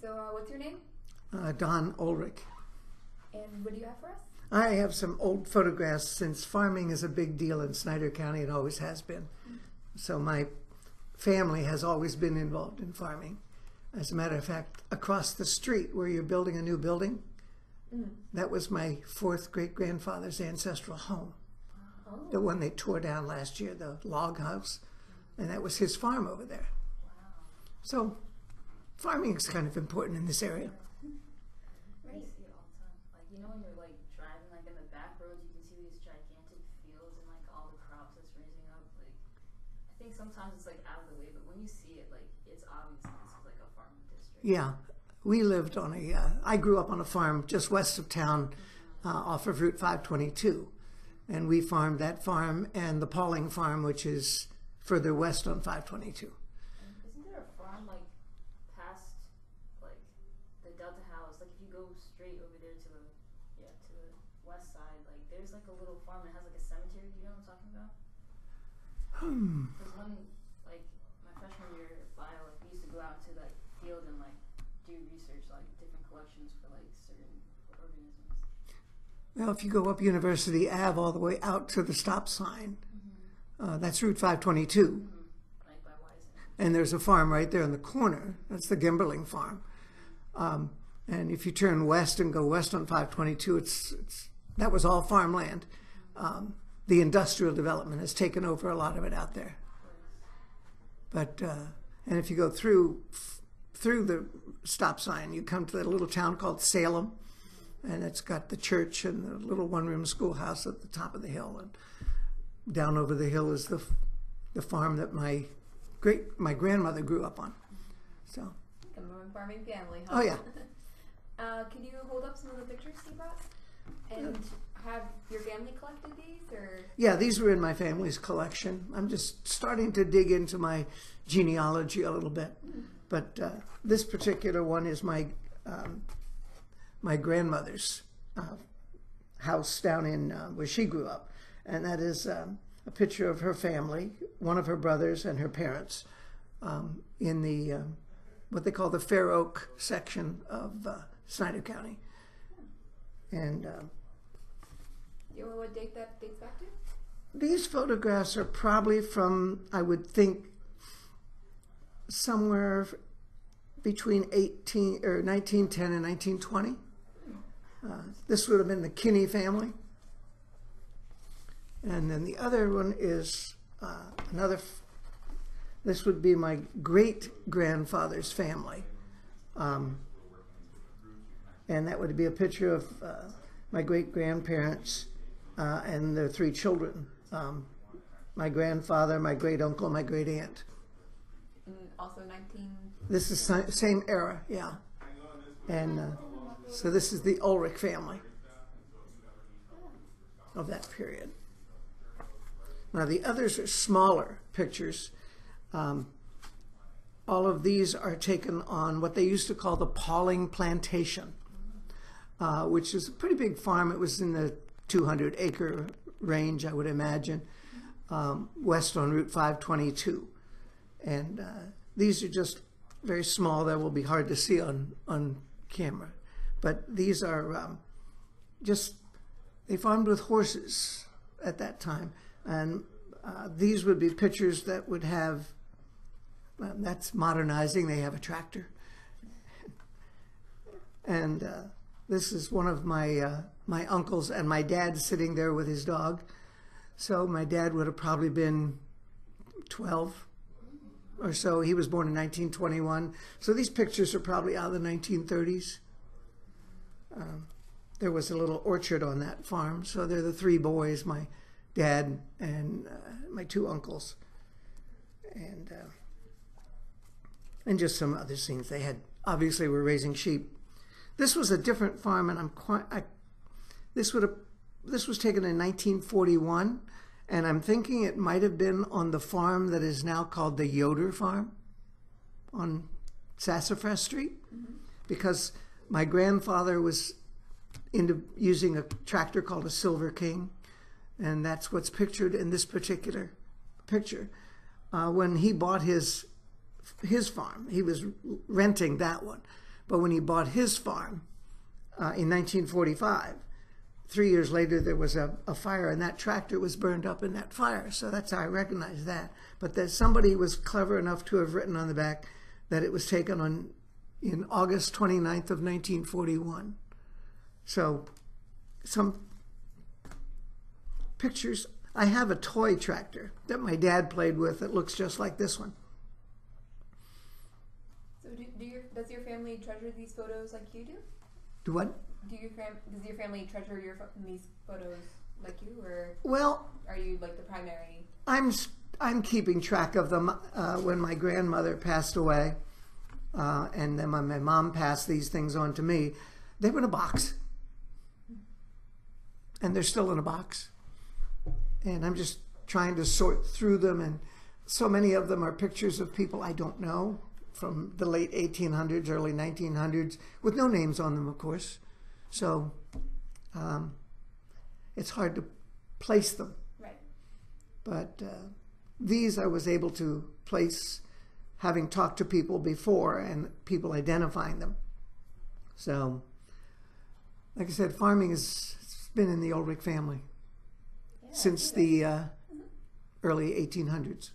so uh, what's your name? Uh, Don Ulrich. And what do you have for us? I have some old photographs since farming is a big deal in Snyder County. It always has been. So my family has always been involved in farming. As a matter of fact, across the street where you're building a new building, that was my fourth great grandfather's ancestral home. Oh, The one they tore down last year, the log house, and that was his farm over there. So farming is kind of important in this area. I see it all the time. Like you know when you're like driving like in the back roads, you can see these gigantic fields and like all the crops that's raising up. Like I think sometimes it's like out of the way, but when you see it, like it's obvious this is like a farming district. Yeah, we lived on a. Uh, I grew up on a farm just west of town, uh, off of Route 522, and we farmed that farm and the Pauling farm, which is further west on 522. And isn't there a farm like past like the Delta House? Like if you go straight over there to the yeah to the west side, like there's like a little farm that has like a cemetery. Do you know what I'm talking about? Hmm. There's one like my freshman year bio, like we used to go out to like field and like do research, like different collections for like certain organisms. Well, if you go up University Ave all the way out to the stop sign, uh, that's Route 522, Like by Wisen. and there's a farm right there in the corner. That's the Gemberling farm. Um, and if you turn west and go west on 522, it's, it's that was all farmland. Um, the industrial development has taken over a lot of it out there. But uh, and if you go through through the stop sign, you come to that little town called Salem, and it's got the church and the little one-room schoolhouse at the top of the hill, and down over the hill is the the farm that my great my grandmother grew up on. So Come from a farming family, huh? Oh, yeah. uh, can you hold up some of the pictures he brought? And have your family collected these, or yeah, these were in my family's collection. I'm just starting to dig into my genealogy a little bit, but uh, this particular one is my um, my grandmother's uh, house down in uh, where she grew up, and that is um, a picture of her family, one of her brothers and her parents, um, in the um, what they call the Fair Oak section of uh, Snyder County, and. Do you know what date that dates back to? These photographs are probably from, I would think, somewhere between 18 or 1910 and 1920. Uh, this would have been the Kinney family. And then the other one is uh, another, this would be my great grandfather's family. Um, and that would be a picture of uh, my great grandparents uh, and their three children um, my grandfather, my great uncle, my great aunt. And also 19. This is same era, yeah. And uh, so this is the Ulrich family of that period. Now the others are smaller pictures. Um, all of these are taken on what they used to call the Pauling Plantation, uh, which is a pretty big farm. It was in the 200 acre range, I would imagine, um, west on Route 522. And uh, these are just very small. That will be hard to see on, on camera. But these are um, just, they farmed with horses at that time. And uh, these would be pictures that would have, well, that's modernizing. They have a tractor. And uh, this is one of my uh, my uncles and my dad sitting there with his dog. So my dad would have probably been 12 or so. He was born in 1921. So these pictures are probably out of the 1930s. Um, there was a little orchard on that farm. So they're the three boys, my dad and uh, my two uncles. And uh, and just some other scenes. They had obviously were raising sheep. This was a different farm, and I'm quite. I, this would have. This was taken in 1941, and I'm thinking it might have been on the farm that is now called the Yoder Farm, on Sassafras Street, because my grandfather was into using a tractor called a Silver King, and that's what's pictured in this particular picture. Uh, when he bought his his farm, he was renting that one, But when he bought his farm uh, in 1945, three years later there was a, a fire and that tractor was burned up in that fire. So that's how I recognize that. But that somebody was clever enough to have written on the back that it was taken on in August 29th of 1941. So some pictures. I have a toy tractor that my dad played with that looks just like this one. So do, do your does your family treasure these photos like you do? Do what? Do your fam does your family treasure your pho- these photos like you, or Well, are you like the primary? I'm I'm keeping track of them. Uh, when my grandmother passed away, uh, and then when my mom passed these things on to me, they were in a box, and they're still in a box. And I'm just trying to sort through them, and so many of them are pictures of people I don't know from the late 1800s, early 1900s, with no names on them, of course. So um, it's hard to place them Right. but uh, these I was able to place having talked to people before and people identifying them. So, like I said, farming has been in the Ulrich family Yeah, since the uh, early 1800s.